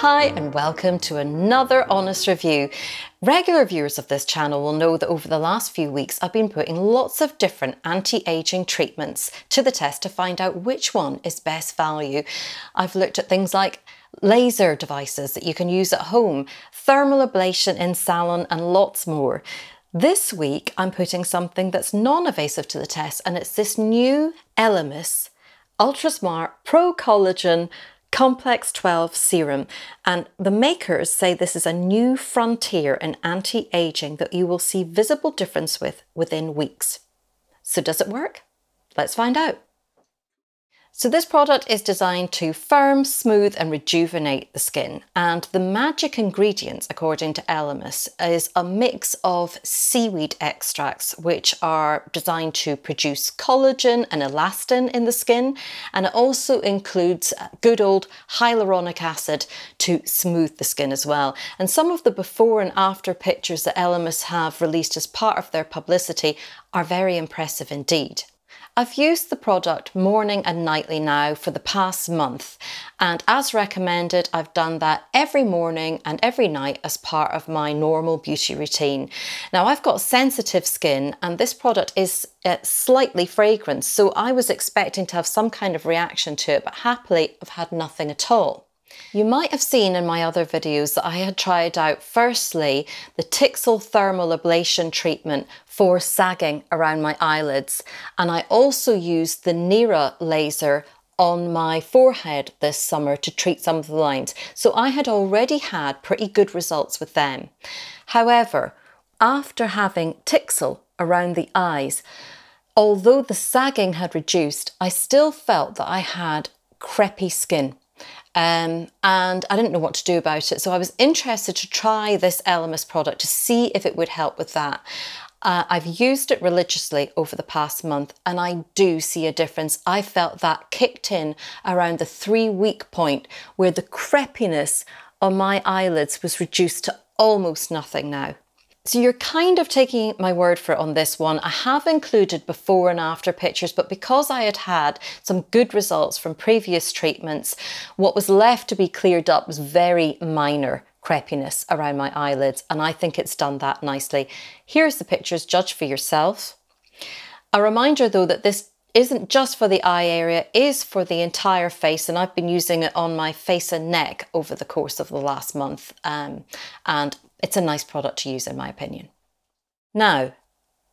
Hi and welcome to another honest review. Regular viewers of this channel will know that over the last few weeks I've been putting lots of different anti-aging treatments to the test to find out which one is best value. I've looked at things like laser devices that you can use at home, thermal ablation in salon and lots more. This week I'm putting something that's non-invasive to the test and it's this new Elemis Ultra Smart Pro Collagen Complex 12 serum. And the makers say this is a new frontier in anti-aging that you will see visible difference with within weeks. So does it work? Let's find out. So this product is designed to firm, smooth and rejuvenate the skin. And the magic ingredients, according to Elemis, is a mix of seaweed extracts, which are designed to produce collagen and elastin in the skin. And it also includes uh, good old hyaluronic acid to smooth the skin as well. And some of the before and after pictures that Elemis have released as part of their publicity are very impressive indeed. I've used the product morning and nightly now for the past month and as recommended I've done that every morning and every night as part of my normal beauty routine. Now I've got sensitive skin and this product is uh, slightly fragrant so I was expecting to have some kind of reaction to it but happily I've had nothing at all. You might have seen in my other videos that I had tried out firstly the Tixel thermal ablation treatment for sagging around my eyelids and I also used the Nira laser on my forehead this summer to treat some of the lines. So I had already had pretty good results with them. However, after having Tixel around the eyes, although the sagging had reduced, I still felt that I had crepey skin. Um, and I didn't know what to do about it. So I was interested to try this Elemis product to see if it would help with that. Uh, I've used it religiously over the past month and I do see a difference. I felt that kicked in around the three week point where the crepiness on my eyelids was reduced to almost nothing now. So you're kind of taking my word for it on this one. I have included before and after pictures, but because I had had some good results from previous treatments, what was left to be cleared up was very minor crepiness around my eyelids, and I think it's done that nicely. Here's the pictures, judge for yourself. A reminder though that this isn't just for the eye area, is for the entire face and I've been using it on my face and neck over the course of the last month um, and it's a nice product to use in my opinion. Now,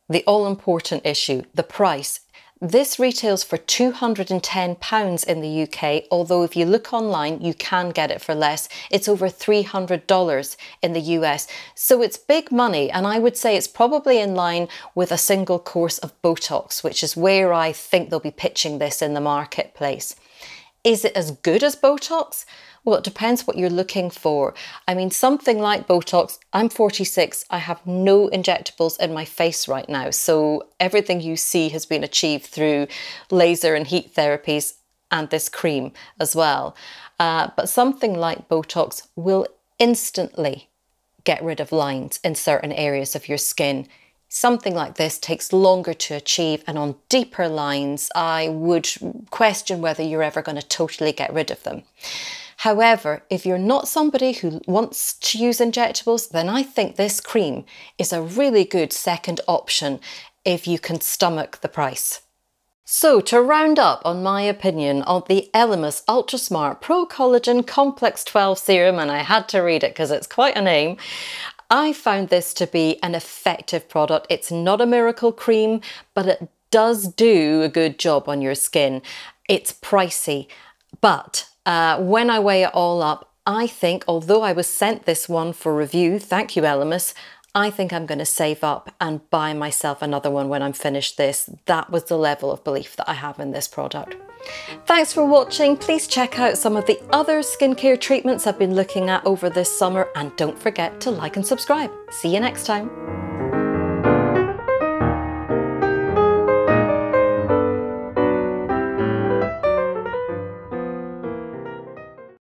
the all important issue, the price. This retails for £210 in the UK, although if you look online, you can get it for less. It's over $300 in the US. So it's big money, and I would say it's probably in line with a single course of Botox, which is where I think they'll be pitching this in the marketplace. Is it as good as Botox? Well, it depends what you're looking for. I mean, something like Botox, I'm 46, I have no injectables in my face right now. So everything you see has been achieved through laser and heat therapies and this cream as well. Uh, but something like Botox will instantly get rid of lines in certain areas of your skin. Something like this takes longer to achieve, and on deeper lines, I would question whether you're ever going to totally get rid of them. However, if you're not somebody who wants to use injectables, then I think this cream is a really good second option if you can stomach the price. So to round up on my opinion on the Elemis Ultra Smart Pro Collagen Complex 12 Serum, and I had to read it because it's quite a name, I found this to be an effective product. It's not a miracle cream, but it does do a good job on your skin. It's pricey, but uh, when I weigh it all up, I think, although I was sent this one for review, thank you Elemis, I think I'm going to save up and buy myself another one when I'm finished this. That was the level of belief that I have in this product. Thanks for watching. Please check out some of the other skincare treatments I've been looking at over this summer and don't forget to like and subscribe. See you next time.